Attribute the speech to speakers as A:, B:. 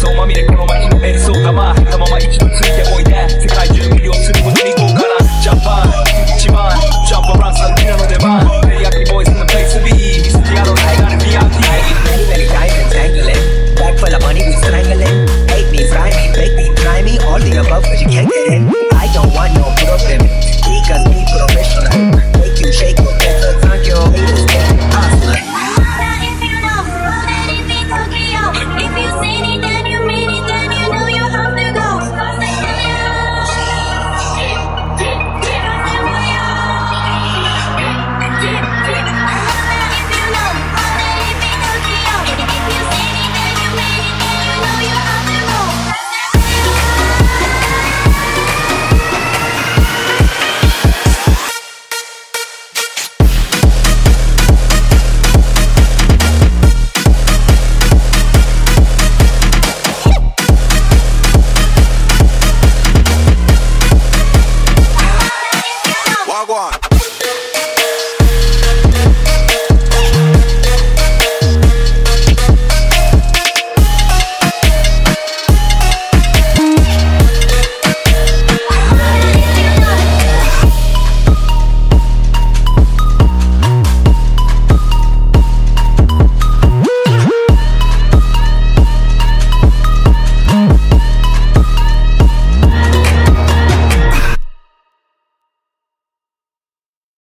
A: そまみれこの前にのエルそうだまあたまま一度ついておいて